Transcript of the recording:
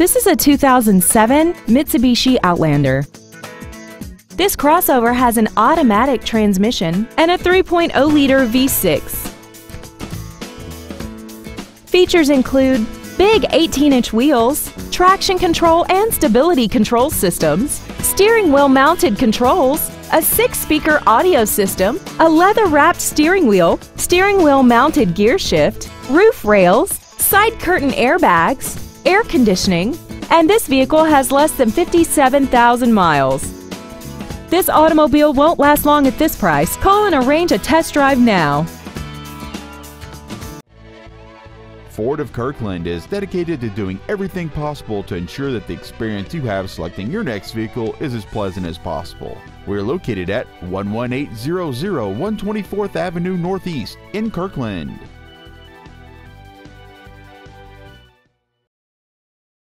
This is a 2007 Mitsubishi Outlander. This crossover has an automatic transmission and a 3.0-liter V6. Features include big 18-inch wheels, traction control and stability control systems, steering wheel mounted controls, a six-speaker audio system, a leather-wrapped steering wheel, steering wheel mounted gear shift, roof rails, side curtain airbags, air conditioning, and this vehicle has less than 57,000 miles. This automobile won't last long at this price. Call and arrange a test drive now. Ford of Kirkland is dedicated to doing everything possible to ensure that the experience you have selecting your next vehicle is as pleasant as possible. We're located at 11800 124th Avenue Northeast in Kirkland.